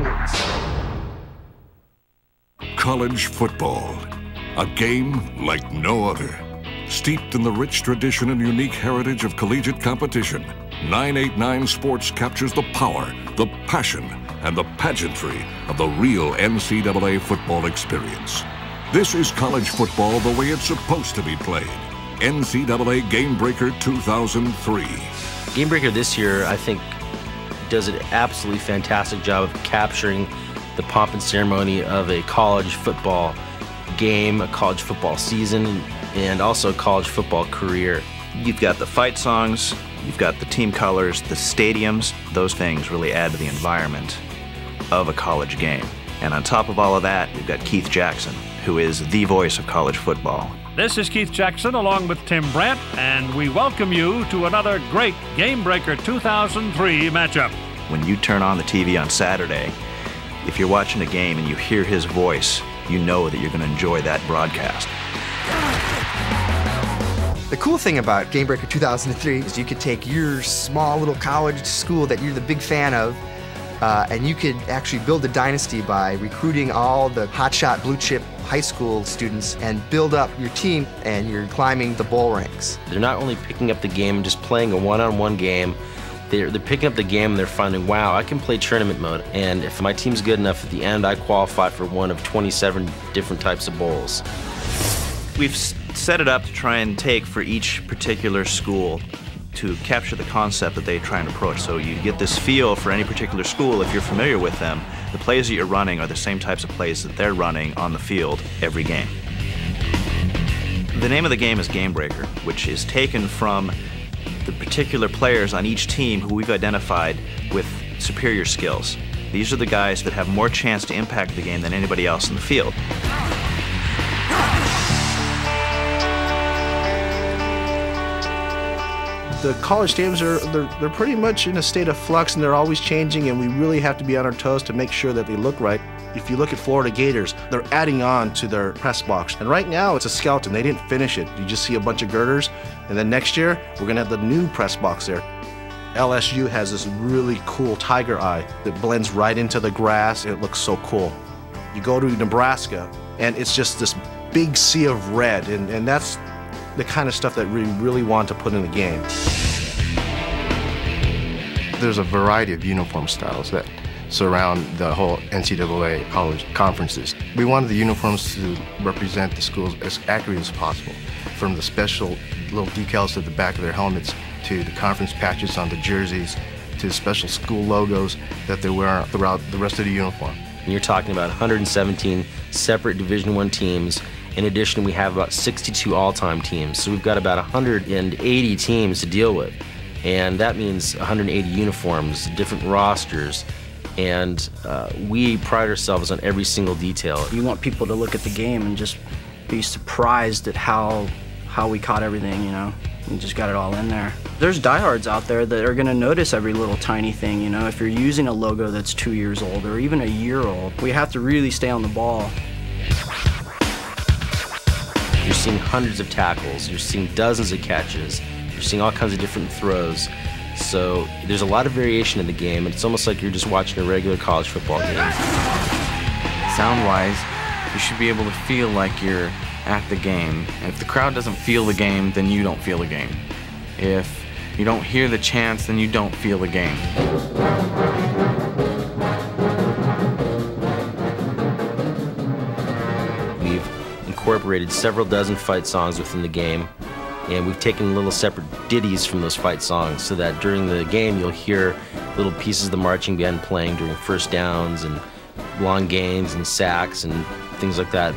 Sports. College football, a game like no other. Steeped in the rich tradition and unique heritage of collegiate competition, 989 Sports captures the power, the passion, and the pageantry of the real NCAA football experience. This is college football the way it's supposed to be played. NCAA GameBreaker 2003. GameBreaker this year, I think, does an absolutely fantastic job of capturing the pomp and ceremony of a college football game, a college football season, and also a college football career. You've got the fight songs, you've got the team colors, the stadiums. Those things really add to the environment of a college game. And on top of all of that, you've got Keith Jackson, who is the voice of college football. This is Keith Jackson along with Tim Brandt, and we welcome you to another great GameBreaker 2003 matchup. When you turn on the TV on Saturday, if you're watching a game and you hear his voice, you know that you're going to enjoy that broadcast. The cool thing about GameBreaker 2003 is you could take your small little college school that you're the big fan of, uh, and you could actually build a dynasty by recruiting all the hotshot blue chip high school students and build up your team, and you're climbing the bowl ranks. They're not only picking up the game and just playing a one on one game, they're, they're picking up the game and they're finding, wow, I can play tournament mode. And if my team's good enough at the end, I qualify for one of 27 different types of bowls. We've set it up to try and take for each particular school to capture the concept that they try and approach. So you get this feel for any particular school if you're familiar with them. The plays that you're running are the same types of plays that they're running on the field every game. The name of the game is GameBreaker, which is taken from the particular players on each team who we've identified with superior skills. These are the guys that have more chance to impact the game than anybody else in the field. The college teams are they're, they're pretty much in a state of flux and they're always changing and we really have to be on our toes to make sure that they look right. If you look at florida gators they're adding on to their press box. And right now it's a skeleton. They didn't finish it. You just see a bunch of girders. And then next year we're going to have the new press box there. Lsu has this really cool tiger eye that blends right into the grass. It looks so cool. You go to nebraska and it's just this big sea of red. And, and that's the kind of stuff that we really want to put in the game. There's a variety of uniform styles that surround the whole NCAA college conferences. We wanted the uniforms to represent the schools as accurately as possible, from the special little decals at the back of their helmets to the conference patches on the jerseys to special school logos that they wear throughout the rest of the uniform. And you're talking about 117 separate Division One teams in addition, we have about 62 all-time teams, so we've got about 180 teams to deal with. And that means 180 uniforms, different rosters, and uh, we pride ourselves on every single detail. You want people to look at the game and just be surprised at how how we caught everything, you know. We just got it all in there. There's diehards out there that are gonna notice every little tiny thing, you know. If you're using a logo that's two years old or even a year old, we have to really stay on the ball. You're seeing hundreds of tackles, you're seeing dozens of catches, you're seeing all kinds of different throws. So there's a lot of variation in the game, and it's almost like you're just watching a regular college football game. Sound wise, you should be able to feel like you're at the game. And if the crowd doesn't feel the game, then you don't feel the game. If you don't hear the chants, then you don't feel the game. We've incorporated several dozen fight songs within the game, and we've taken little separate ditties from those fight songs so that during the game you'll hear little pieces of the marching band playing during first downs and long gains and sacks and things like that.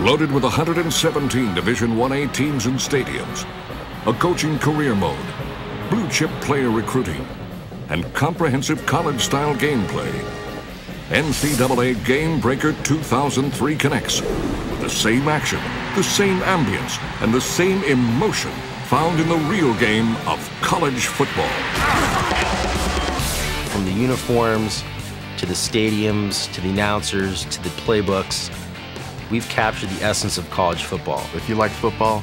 Loaded with 117 Division 1A teams and stadiums, a coaching career mode, blue chip player recruiting, and comprehensive college style gameplay. NCAA GameBreaker 2003 connects with the same action, the same ambience, and the same emotion found in the real game of college football. From the uniforms to the stadiums to the announcers to the playbooks, we've captured the essence of college football. If you like football,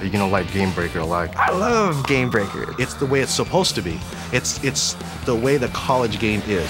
you're gonna like GameBreaker a lot. I love GameBreaker. It's the way it's supposed to be. It's it's the way the college game is.